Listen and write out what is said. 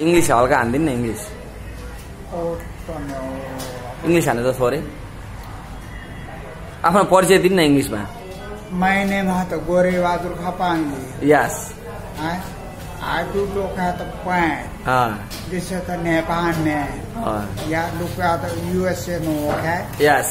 English हल्का हानिदिनु न English English हाँ तो सॉरी आफ्नो परिचय दिनु न इङ्ग्लिसमा मैंने वहाँ तो गोरे बहादुर खपाएँगे यस हाँ? आदू लोग है तो हाँ। जैसे तो नेपाल में। हाँ। या लोग का तो यूएसए में है। यस